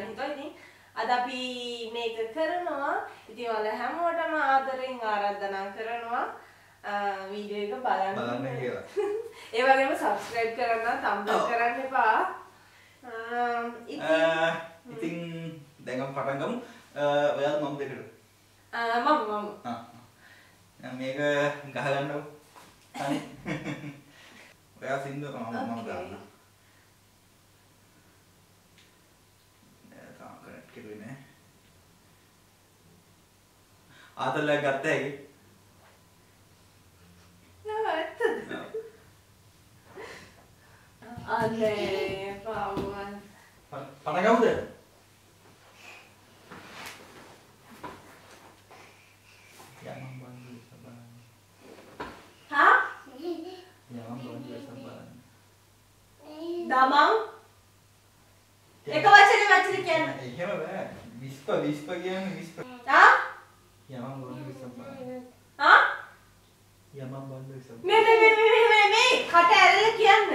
ගන්න හිතුවා. ඉතින් අද අපි මේක කරනවා. ඉතින් ඔයාලා හැමෝටම ආදරෙන් ආරාධනා කරනවා වීඩියෝ එක බලන්න. බලන්න කියලා. ඒ වගේම සබස්ක්‍රයිබ් කරන්න, තම්බ් ඔව්. කරන්න එපා. ඉතින් ඉතින් දැන් අපි පටන් ගමු. ඔයාලා මම දෙකට. මම මම මේක ගහගන්නකො. ඔයා සින්දුව මම මම. ගන්නවා. ಆತಲ್ಲ ಗತ್ತೆ ಹೇಗೆ ಅಲ್ಲೇ ಪಾವನ್ ಪಣಗೌದು damang ekavachane vachane kyan ehema ba vispa vispa kyan vispa ha එක වචනේ වචනේ කියන්න. එහෙම බෑ. විස්ප විස්ප කියන්නේ විස්ප. ආ? යමම්? යමම් බන්දු සබන්. මේ මේ මේ මේ මේ මේ කට ඇරලා කියන්න.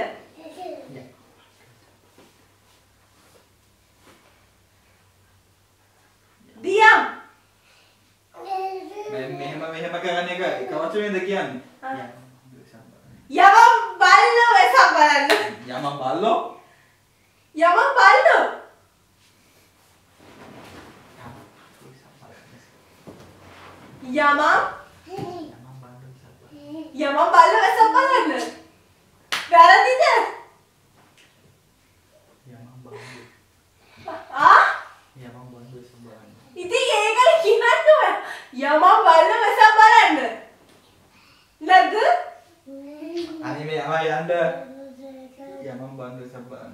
දියම්. මෙහෙම මෙහෙම කරන එක එක වචනේද කියන්නේ? යමම්. යමම් බල්ලෝ වෙසක් බලන්න. යමම් බල්ලෝ යමම් බල්ලෝ. යමම් යමම් බල්ලෝ වෙසක් බලන්න. වැරදිද? ආ? යමම් බන්දු සබන්. ඉතින් ඒකල කියන්න. යමම් බල්ලෝ වෙසක් බලන්න. නැද්ද? අනේ මේ යමයි යන්න යමම් බන්දු සබන්.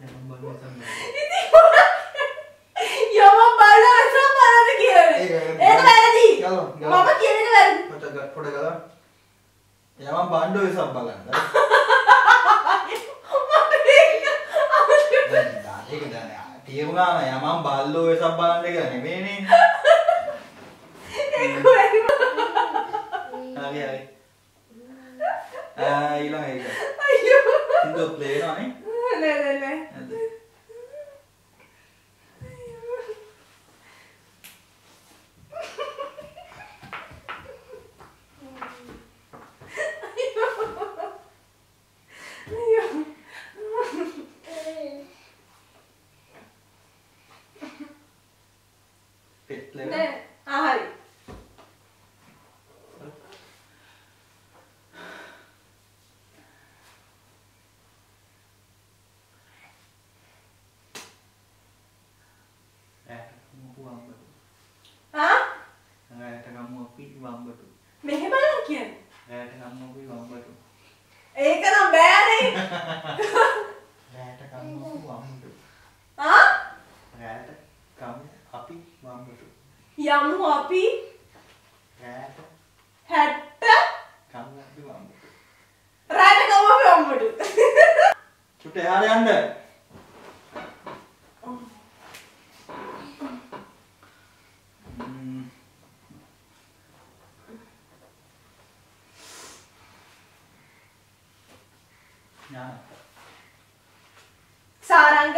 යමම් බන්දු සබන්. යමම් බල්ලෝ වෙසක් බලන්න කියන්නේ. ඒක ඒක වැරදි. ගලව, ගලව. මම කියන එක වැරදි. පොඩ ග- පොඩ ගලව. යමම් බන්දු සබ් බලන්න. දැන් දැන් ඒක දැන් තේරුණා නේද යමම් බල්ලෝ වෙසක් බලන්න කියලා නෙමෙයිනේ. ඒක වැරදි. හරි හරි. ආ ඊළඟ එක. අයියෝ. සින්දු ප්ලේ වෙනවනේ. නෑ නෑ නෑ. නැද්ද? අයියෝ. පෙත් ප්ලේ නෑ. ආ හරි. ඈට කමු වම්බටු. ආ? ඈට කමු අපි වම්බටු. මෙහෙම බලන්න කියන්නේ. ඈට කමු අපි වම්බටු. ඒක නම් බෑනේ. ඈට කමු අපි වම්බටු. ආ? ඈට කමු අපි වම්බටු. යමු අපි ඈට 60 කමු අපි වම්බටු. රැට ගම පෙම්බඩු. චුට්ට එහාට යන්න. ම්ම්. ඥාන. සාරංග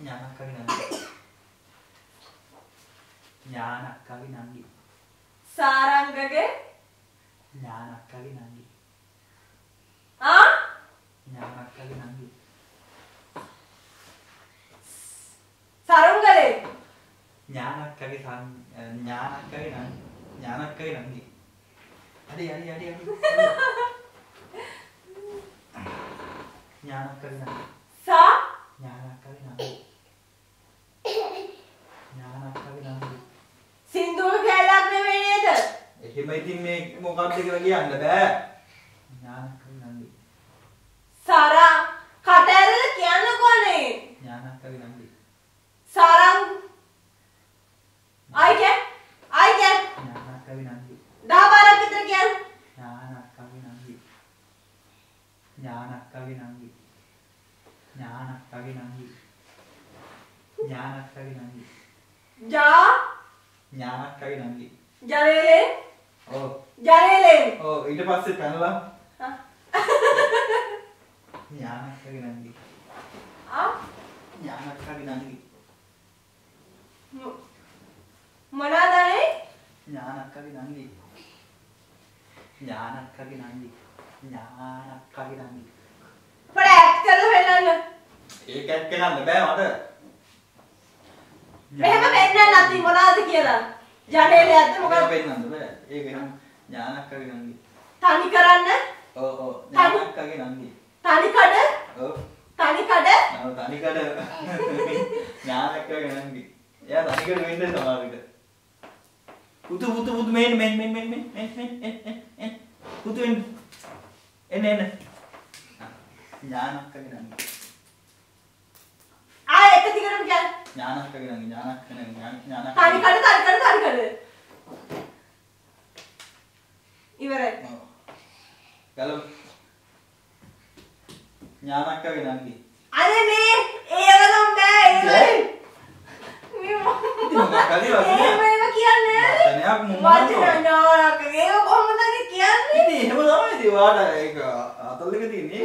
ඥානක්කගේ නංගි. ඥානක්කගේ නංගි. සාරංගගේ ඥානක්කගේ නංගි. ආ? ඥානක්කගේ නංගි. සරුංගලේ ඥානක්කගේ ඥානක්කගේ නංගි. ඥානක්කගේ නංගි. අඩි අඩි අඩි අඩි. ඥානක්කගේ නංගි. සා ඥානක්කගේ නංගි. ඥානක්කගේ නංගි. සින්දුව කැලක් නෙවෙයි නේද? එහෙම ඉතින් මේ මොකක්ද කියලා කියන්න බෑ. ඥානක්කගේ නංගි. සරා කට ඇරලා කියන්නකෝනේ. ඥානක්කගේ නංගි. සරං आई क्या आई क्या දහ බාරක් විතර කියන්න ඥානක්කවි නංගි. ඥානක්කවි නංගි. ඥානක්කවි නංගි. ඥානක්කවි නංගි. ජා. ඥානක්කවි නංගි. ජලේලේ. ඔව්. ජලේලේ. ඔව් ඊට පස්සේ පැනලා. ඥානක්කවි නංගි. ආ? ඥානක්කවි නංගි. මොනාදනේ ඥානක්කගේ නංගි. ඥානක්කගේ නංගි. ඥානක්කගේ නංගි. පොඩ ඇක්ට් කරලා පෙන්නන්න ඒක ඇත් කරන්න බෑ මට. මෙහෙම පෙන්නන්න අති මොනවද කියලා ජනේලේ ඇත්ත මොකද මොකද පෙන්නන්න බෑ. ඒක එහෙනම් ඥානක්කගේ නංගි. තනි කරන්න ඔව් ඔව් ඥානක්කගේ නංගි. තනි කඩ ඔව්. තනි කඩ නම තනිකඩ ඥානක්කගේ නංගි. එයා තනිකඩ වෙන්නේ සමහර විට. උතු උතු උතු මෙන්න මෙන්න මෙන්න මෙන්න මෙන්න උතු එන්න එන්න එන්න ඥානක් කරගෙන යන්න ආ එක දිගටම යන්න ඥානක් කරගෙන යන්න ඥානක් කරගෙන යන්න ඥානක් හරි කඩ හරි කඩ හරි කඩ. ඉවරයි. ගලම් ඥානක් කරගෙන යන්න අර මේ ඒ වලම් බෑ ඒ මේ මොකද එහෙම එහෙම කියන්නේ වචනයක් මුම්මනවා. වචන නායක ඒක කොහොමද කියන්නේ ඉතින් එහෙම තමයි ඉතින් වාට ඒක අතල් එක තියෙන්නේ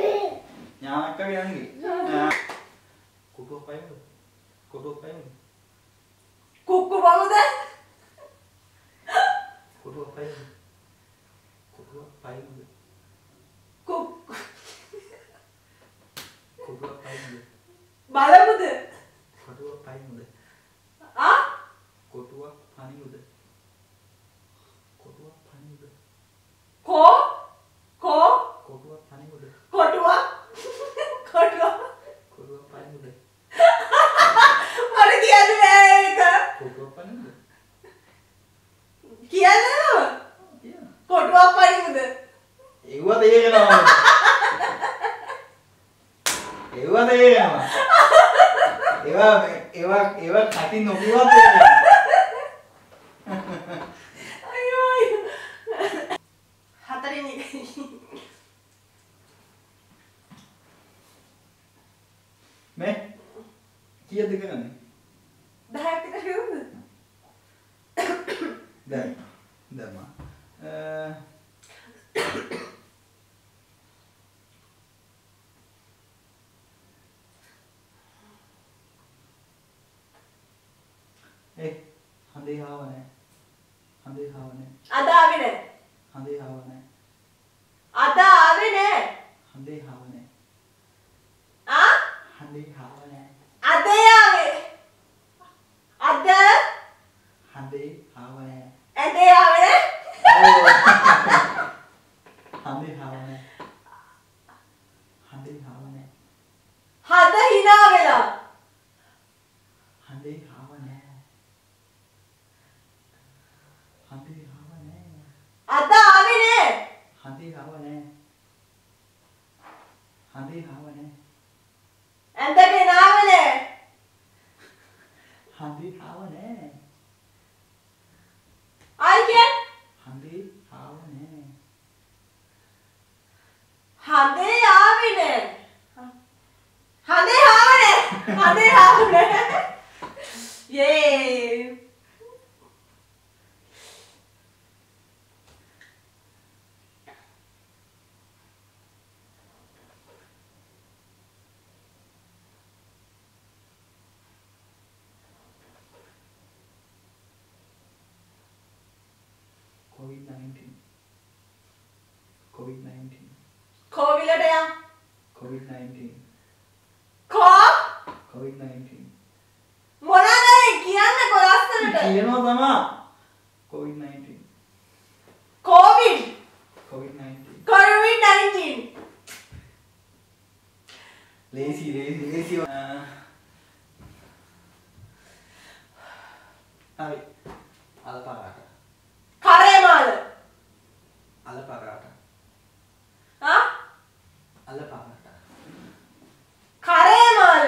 ඥානක්කගේ නංගි. කුටුව පයින්ද? කුටුව පයින්ද? කුක්කු බමුද කුටුව පයින්ද? කුටුව පයින්ද? කුක් කුටුව පයින්ද? බලමුද කුටුව පයින්ද? ආ කොටුව පනිමුද? කොටුව පනිමුද? කෝ කෝ කොටුව පනිමුද? කොටුවක් කොටුවක් කොටුව පනිමුද? මට කියන්න බෑ ඒක කොටුව පනිමුද? කියන්න කියන. කොටුවක් පරිමුද ඒව තේරෙනවා. ඒව තේරෙනවා. ඒවා ඒවා ඒවා කටින් නොකියවත් තේරෙනවා. අයියෝ අයියෝ. හතරින් එක මේ? කීයද කරන්නේ? දහයක් විතර කියමුද දැන් දැන් හදේ හාව නෑ. හදේ හාව නෑ. අද ආවේ නෑ. හදේ හාව නෑ. හදේ හාව නෑ. COVID-19. COVID-19. කෝවිලට යම් COVID-19. කෝ COVID-19. මොනවද කියන්න කොලස්සනට කියනවා තමා. COVID-19. COVID COVID-19. කොවිඩ් 19 ලේසි ලේසි ලේසි. හරි. අල්පාරාට. පරේමාල. අල පරාට. ආ? අල පරාට. කරේමාල.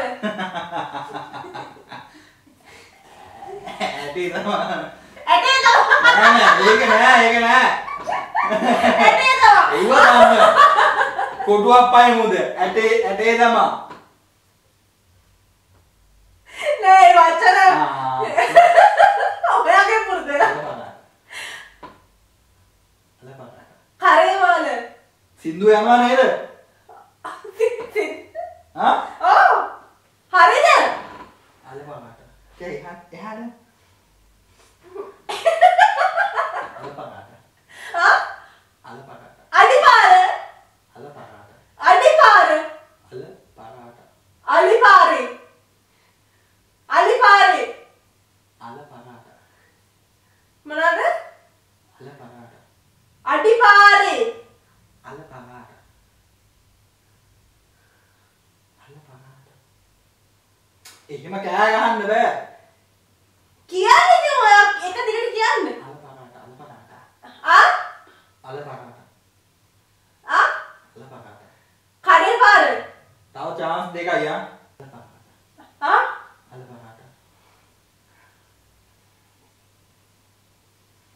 ඇටේ තමයි. ඇටේ තමයි. ඒක නෑ ඒක නෑ. ඇටේ තමයි. ඒව තමයි. කොටුවක් පයි මුද ඇටේ ඇටේ තමයි. නෑ වචන. සින්දු යනවා නේද? ආ? ඔව් හරිද අල පරාට. කේ එහා එහාට. අල පරාට. ආ අල පරාට. අඩිපාර අල පරාට. අඩිපාර අල පරාට. අලිපාරේ අලිපාරේ අල. මොනවාද අල පරාට. අඩිපාරේ අල පරාට. අල පරාට. එහෙම කෑ ගහන්න බෑ. කියන්නේ ඉතින් ඔයා එක දිගට කියන්න අල පරාට. අල පරාට. ආ අල පරාට. ආ අල පරාට. කඩේ පාර තව chance දෙකයි ආ. අල පරාට. ආ අල පරාට.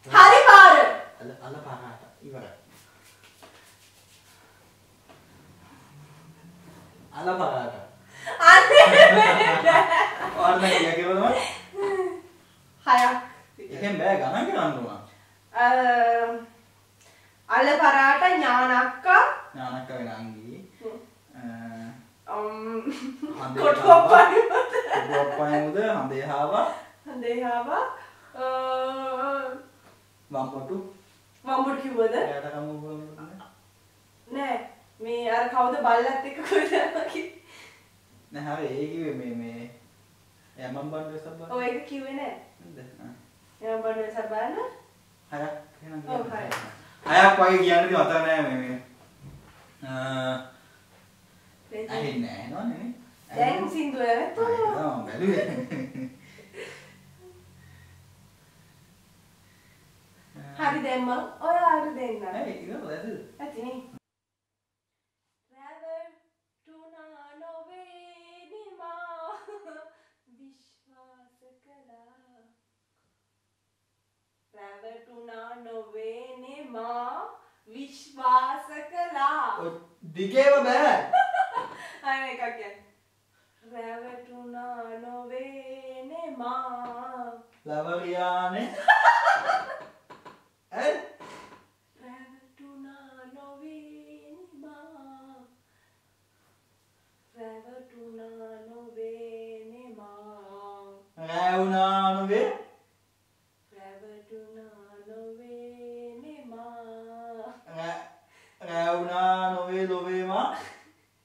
හරි පාර අල අල පරාට. ඉවරයි. අල පරාට. අනේ ඔන්න කියලා කිව්වම? හයක් එහෙන් බෑ. ගණන් කරන්න ඕන. අල පරාට ඥානක්කා? ඥානක වෙන අංගී. Um, හන්දේ කොට්කොප්පයි කොප්පයමුද හඳේ හාවා. දේහාවා වම්පොටු මම්බුට කිව්වද? එයාට කමු නෑ මේ අර කවුද බල්ලත් එක්ක කොහෙද යනවා නෑ හරි ඒ කිව්වේ මේ මේ එයා මම් බණ්ඩ සබ්බා ඔය එක කිව්වේ නෑ. නේද ආ. එයා බඩේ සබාන හයක් එහෙනම් ඔව්, කියන්න. හයක්. වගේ කියන්න මතක නෑ මේ මේ. ආ ඇහෙන්නේ නෑ නෝනේ දැන් සින්දුව ඇවැත්තුවා. ආ බැලුවේ. හරි දැන් මං ඔයාලට දෙන්න නෑ ඉතින් ඇතිනේ රැවටුණා නොවේ නිමා විශ්වාස කළා රැවටුණා නොවේ නිමා විශ්වාස කළා. දිගේම බෑ. අය එකක් කියන්න. රැවටුණා නොවේ නිමා ලවරියානේ. ඈ? රැවටුණා නොවේ නිමා රැවටුණා නොවේ නිමා රැවුනා නොවේ රැවුනා නොවේ ලොවේමා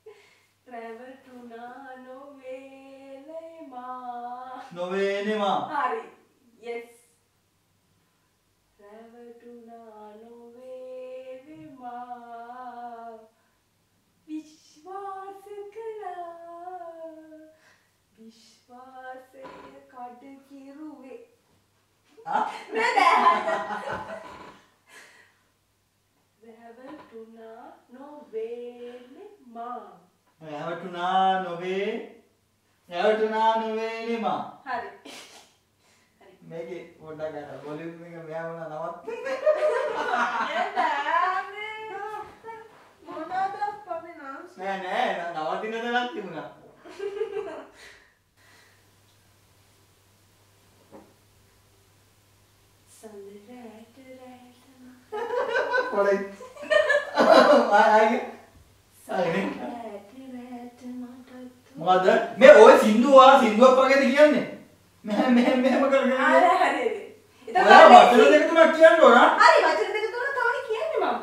රැවටුණා නොවේ නිමා නොවේනෙමා හරි. Yes. රැවටුණා නොවේ නිමා විශ්වාස කළා. විශ්වාසය කඩ කිරුවේ ආ? රැවටුණා නොවේනෙමා රැවටුනා නොවේ රැවටුනා නොවේනෙමා හරි. මේකේ පොඩ්ඩක් අර වොලියුම් එක මෙයා වුණා නවත්තන්න නෑ නෑ නවතින තැනක් තිබුණා සඳ රැට රැටම පොඩි ආයේ ආයේ රැට රැට මටත් මොකද? මේ ඔය සින්දුව සින්දුවක් වගේද කියන්නේ. මෙහෙම මෙහෙම මෙහෙම කරගෙන. හරි හරි ඔයා වචන දෙක තුනක් කියන්න ඕන? හරි වචන දෙක තුන තමයි කියන්නේ මම.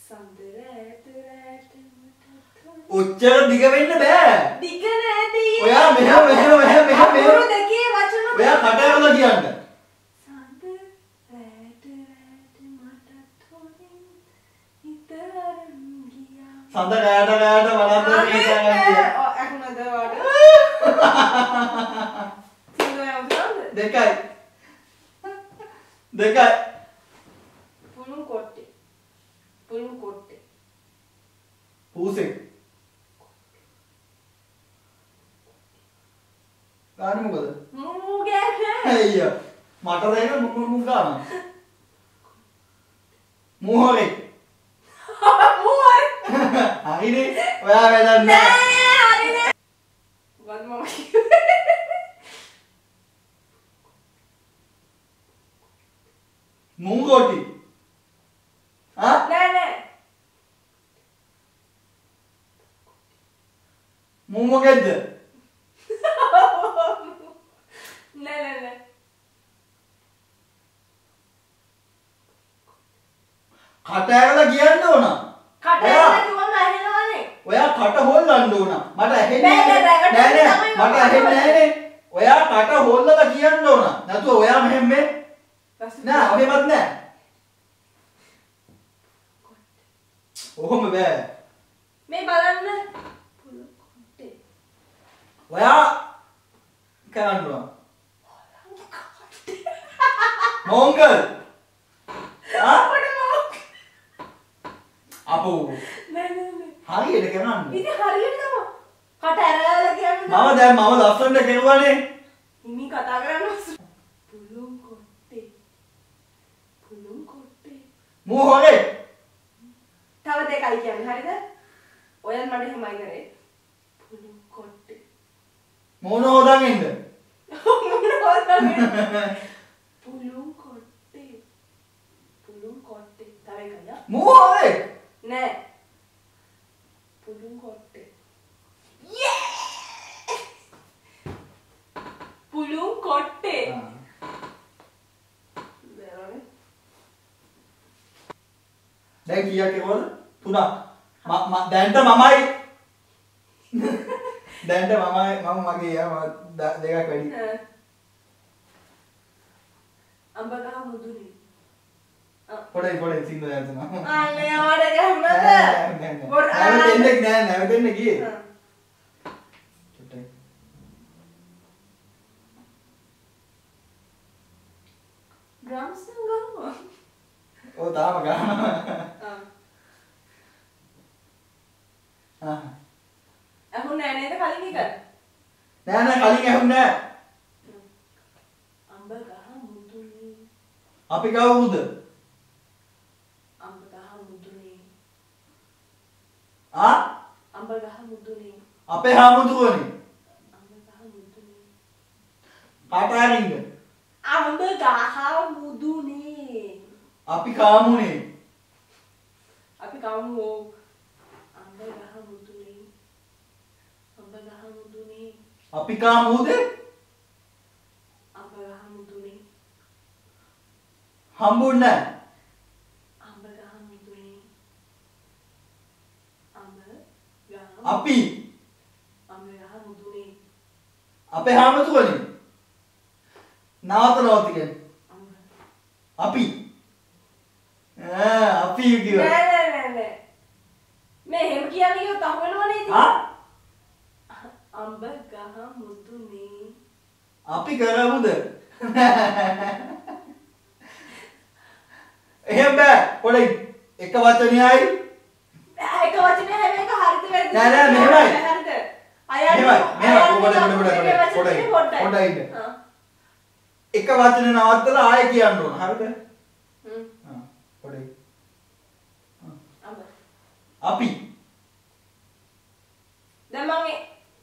සඳ රැට රැට මටත් ඔච්චර දිග වෙන්න බෑ. දිග නැදී ඔයා මෙහෙම මෙහෙම මෙහෙම මෙහෙම. ඔයා ඇරලා කියන්න සඳ රැට රැට මටත් හොඳින් හිත අරන් සඳ රෑට රෑට වලද්ද මේ කියන්නේ ඇහුණද වාට දෙකයි. දෙකයි. පුළු කොට්ටේ. පුළු කොට්ටේ. පූසෙක් ගාන මොකද? මූගේ අයිය. මට දෙන්න මුකු මුකු ගාන. මෝහරේ මූවර හරිනේ ඔයා වැඩක් නෑ නෑ හරිනේ වද මම කිව්වේ. මුංගෝටි ආ නෑ නෑ මූ මොකෙද්ද? නෑ නෑ නෑ. කට ඇරලා කියන්න ඕන. කට ඔයා- ඇරලා කිව්වම ඇහෙනවනේ. ඔයා කට හොල්ලන්න ඕන. මට ඇහෙන්නේ නෑ, නෑ, නෑ රැකට් නෑ තමයි මට මම ඇහෙන්නේ හොල්ලන්නේ. නෑනේ. ඔයා කට හොල්ලලා කියන්න ඕන. නැතුව ඔයා මෙහෙම මේ නෑ ඔහෙමත් නෑ. ඔහොම බෑ. මේ බලන්න. පුළු කොට්ටේ. ඔයා කරන්න ඕන. මොංගල්. ආ අපෝ නෑ නෑ නෑ. හරියට කරන්න. ඉතින් හරියට තමයි. කට ඇරලා කියන්නේ. මම දැන් මම ලස්සනට කෙරුවානේ. හිමි කතා කරන්න. පුළු කොට්ටේ. පුළු කොට්ටේ. මූ හොරේ. තව දෙකයි කියන්නේ හරිද? ඔයත් මට එහෙමයි කරේ. පුළු කොට්ටේ. මොන හොදන් ඉන්න. පුළු කොට්ටේ. පුළු කොට්ටේ. තව එකයි. ආ? මූ හොරේ. නෑ. පුළු කොට්ටේ. පුළු කොට්ටේ. බැලුවනේ. දැන් කීයක් කෙරුවද? තුනක්. ම ම දැන්ට මමයි. දැන්ට මමයි මම මගේ යා දෙකක් වැඩි. අඹ ගහ මුදුනේ. ආ. පොඩයි පොඩයි සිංහල යතුන. අනේ ආවට ගහන්නද? බොර- ආ. නැවතෙන්න නෑ නැවතෙන්න ගියේ. චුට්ටයි. ඩ්‍රම්ස් ගාවා. ඔව් තාම ගන්නවා. ආ. ආ. ඇහුන්නේ නෑ නේද කලින් එක? නෑ නෑ කලින් ඇහුන්නේ නෑ. අඹ ගහ මුදුනේ. අපි කවුරුද? අඹ ගහ මුදුනේ. ආ? අඹ ගහ මුදුනේ. අපේ හාමුදුරුවනේ. අඹ ගහ මුදුනේ. කාටාරින්ද? අඹ ගහ මුදුනේ. අපි කාමුනේ. අපි කවමු අඹ ගහ මුදුනේ. අඹ ගහ මුදුනේ. අපි කාමුද? අඹ ගහ මුදුනේ. හම්බුන්නේ නෑ. අඹ ගහ මුදුනේ. අඹ ගහ අපි. අපේ හාමුදුරුවනේ. නවත නවත කියන්නේ. අපි. ආ අපි කිව්වා. නෑ නෑ නෑ. මේ එහෙම කියන්නේ කිව්වොත් අහු වෙනවනේ ඉතින්. ආ? අඹ ගහ මුදුනේ. අපි කරමුද? එහෙම බෑ. පොඩි එක වචනයයි එක වචනේ හැම එක හරිද වැරදිද? නෑ, නෑ, මෙහෙමයි. හරිද? අයන්නේ මෙහෙමයි, මෙහෙමයි. අයන්නේ පොඩ, පොඩ, පොඩ, අපේ පොඩ, වචනේ පොඩයි. පොඩ්ඩයි. පොඩයි ඉන්න. එක වචනේ නවත්තලා ආයෙ කියන්න ඕන. හරිද? හ්ම්. ආ පොඩි. අපි. දැන් මම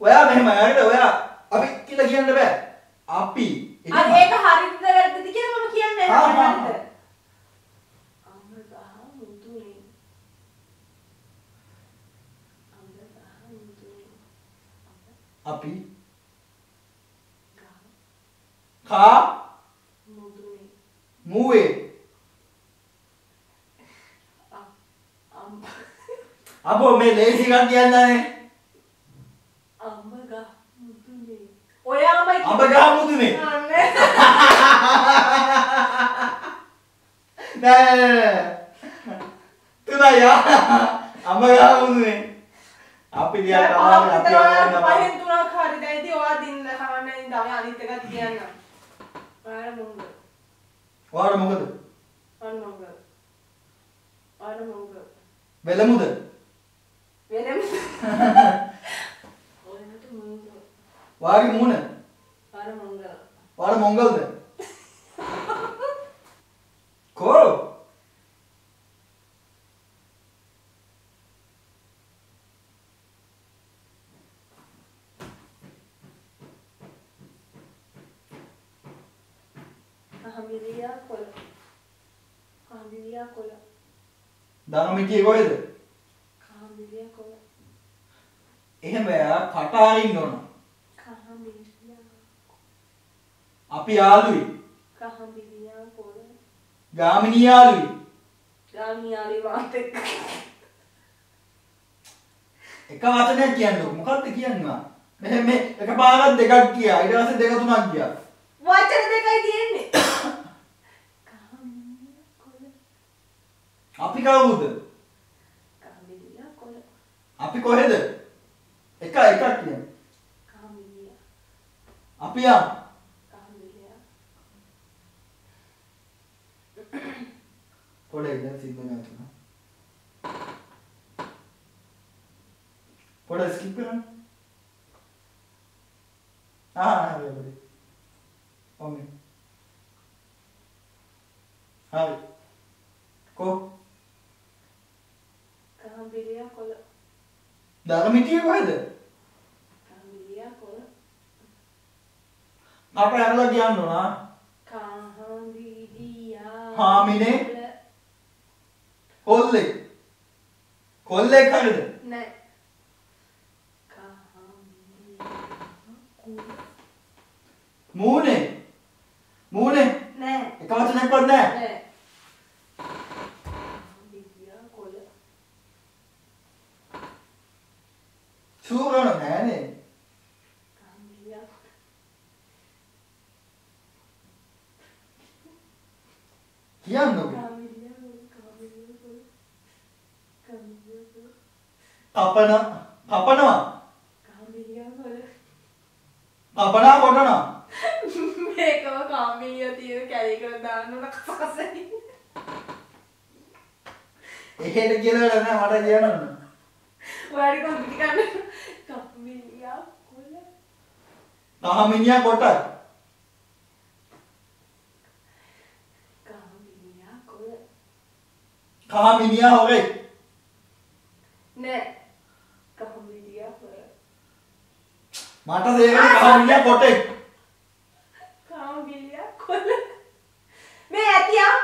ඔයා මෙහෙමයි. හරිද? ඔයා අපි කියලා කියන්න බෑ. අපි. අර ඒක හරිද වැරදිද කියලා මම කියන්නේ නැහැ. ආ, හරිද? අඹ ගහ මුදුනේ. අඹ ගහ මුදුනේ. අපි කා. මුවේ අපෝ මේ ලේසි එකක් කියන්නනේ. ගහ මුදුනේ. ඔයාමයි ගහ මුදුනේ. නෑ නෑ නෑ. තුනයි ආ. අඹ ගහ මුදුනේ. අපි දිහා තමයි අපි ආවම පහෙන් තුනක් හරි දැන් ඉතින් ඔයා දින්න ඉතින් තව අනිත් එකත් කියන්න. ඔයාලා මොංග. ඔයාට මොකද? අන්න මොංග. ඔයාලා මොංග. වෙලමුද? වෙලම. ඔයාලට මොංග. වාගේ මූණ. ඔයාලා මොංග. ඔයාට මොංගල්ද? කෝ කහමිරියා කොළ. කහමිරියා කොළ. ධනමිටියේ කොහෙද? කහමිරියා කොළ. එහෙම එයා කට අරින්න ඕන. කහමිලියා අපි යාළුයි. කහමිලියා කොළ ගාමිණී යාළුයි. ගාමියාලි මාත් එක්ක එක වචනයක් කියන්නකො. මොකක්ද කියන්නේ? මෙහෙම මේ එකපාරක් දෙකක් ගියා. ඊට පස්සේ දෙක තුනක් ගියා. වචන දෙකයි තියෙන්නේ කහමිලියා කොළ අපි කවුද? කහමිලියා කොළ අපි කොහෙද? එක එකක් කියන්න. කහමිලියා අපි යම්. කහමිලියා පොඩ ඉඳන් සිද්ධ නැතුණා. පොඩ ස්කිප් කරන්න. ආ හරි හරි. ඔමෙ. හරි. කො කහමිලියා කොළ ධර්මිතිය කොහෙද? කහමිලියා කොළ අපේ අරලා කියන්න ඕන. කහමිලියා හාමිනේ? කොළ. කොල්ලෙක්. කොල්ලෙක් හරිද? නෑ. මූනේ. මූනේ. නෑ එක වචනයක්වත් නැහැ. නෑ කහමිලියා කොළ. සූරණ නෑනේ. කහමිලියා කොළ. කියන්නකො. කහමිලියා කොළ. කහමිලියා කොළ. කහමිලියා කොළ. කපන කපනවා. කහමිලියා කොළ. කපනා කොටනවා. මේකම කාමිලිය තියෙන කැලේකට දාන්න උන කසකසයි. එහෙට කියලා නෑ මට කියන්න ඕන. ඔයාලට කොම්පිටි ගන්න. කාමිලියා කොළ. කහමිනියා කොටයි. කාමිලියා කොළ. කහමිනියා හොරේ. නෑ. කාමිලියා කොළ. මට තේරෙන්නේ කහමිනියා කොටේ. කාමිලියා කොළ. මේ ඇතියා.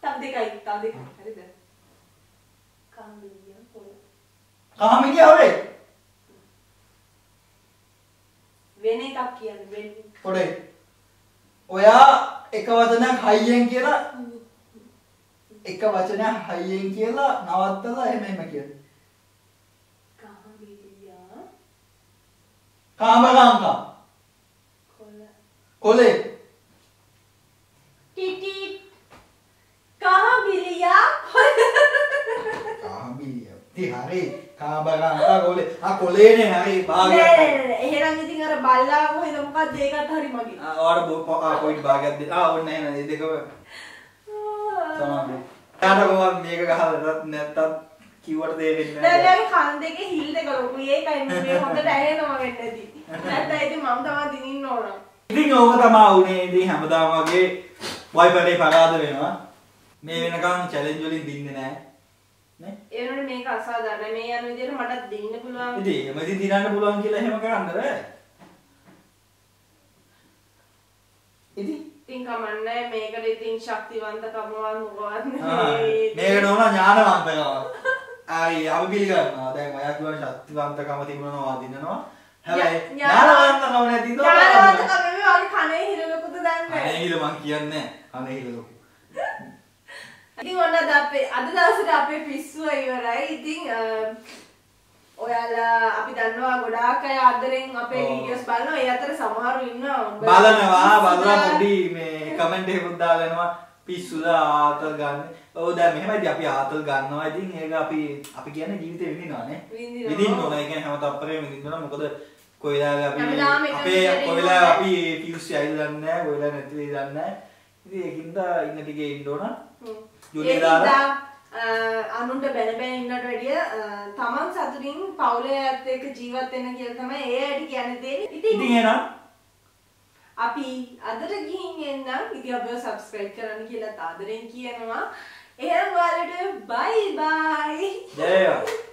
තව දෙකයි. තව දෙකයි. හරිද? කාමිලියා කොළ. කහමිනියා හොරේ. වෙන එකක් කියන්න වෙන. කොටේ. ඔයා එක වචනයක් හයියෙන් කියලා එක වචනයක් හයියෙන් කියලා නවත්තලා එහෙම එහෙම කියන. කාමිලියා කාමකාංකා. කොළ. කොලේ. ටිටි කාමිලියා කොළ. කාමිනියා. ඉතින් හරි. කාමකාංකා කොලේ. ආ කොලේනේ හරි නෑ භාගයක්. නෑ නෑ. එහෙනම් ඉතින් අර බල්ලා කොහෙද මොකක්ද ඒකත් හරි මගේ. ආ ඔයාලට පොයින්ට් භාගයක් දෙන්න. ආ ඕනේ නැහැ නේද දෙකම. යාට කොහොමද මේක ගහලවත් නැත්තම් කිව්වට තේරෙන්නේ දැන් නැහැ. යාගේ කන් දෙකේ හිල් දෙක ලොකුයි ඒකයි මේ හොඳට ඇහෙනවා වෙන්න ඇති. නැත්නම් ඉතින් මම තමයි දිනින්න ඕන. ඉතින් ඕක තමයි උනේ ඉතින් හැමදාම වගේ වයිපරේ පරාද වෙනවා. මේ වෙනකන් චැලෙන්ජ් වලින් දින්නේ නැහැ. නේ? ඒ වුණාට මේක අසාධාරණයි. මේ යන විදිහට මටත් දෙන්න පුළුවන්. ඉතින් ඉතින් දිනන්න පුළුවන් කියලා එහෙම කරන්න බෑ. ඉතින් ඉතින් කමන්නේ මේකට ඉතින් ශක්තිවන්තකමවත් මොකවත් ආ, නෙමෙයි. මේකට ඕන ඥානවන්තකම. ආයි අපි පිළිගන්නවා. දැන් ඔයා කියවන ශක්තිවන්තකම තිබුණනවා දිනනවා. හැබැයි ඥානවන්තකම නැති ඥානවන්තකම මේ වගේ කනේ හිරලකුද දන්නේ. අනේහිල මං කියන්නේ අනේහිල ලොකු. ඉතින් ඔන්න අපේ අද දවසට අපේ පිස්සුව ඉවරයි. ඉතින් ඔයාලා අපි දන්නවා ගොඩාක් අය ආදරෙන් අපේ. වීඩියෝස් බලනවා. ඒ අතර සමහරු ඉන්නවා. බලනවා බලලා? පොඩි මේ කමෙන්ට් එකකුත් දාලා එනවා පිස්සුද ආතල් ගන්න. ඔව් දැන් මෙහෙමයි අපි ආතල් ගන්නවා. ඉතින් ඒක අපි අපි කියන්නේ ජීවිතේ විඳිනවානේ. විඳිනවා. ඒ කියන්නේ හැම තප්පරේම විඳින්න ඕන. මොකද කොයි වෙලාවෙ අපි අපේ විදිහට කොයි ඉන්න වෙලාවෙ ඕනේ. අපි ෆියුස් යයිද දන්නේ නැහැ. කොයි වෙලාවෙ නැති වෙයිද දන්නේ නැහැ. ඉතින් ඒකින්ද ඉන්න ටිකේ ඉන්න ඕන. අ, අනුන්ට බැන බැන ඉන්නට වැඩිය තමන් සතුටින් පවුලේ අයත් එක්ක ජීවත් වෙන්න කියලා තමයි ඒ ඇයි කියන්නේ. ඉතින් ඉතින් එහෙනම් අපි අදට ගිහින් එන්නම්. ඉතින් අපිව subscribe කරන්න කියලා ආදරෙන් කියනවා. එහෙනම් ඔයාලට bye bye. ජය වේවා.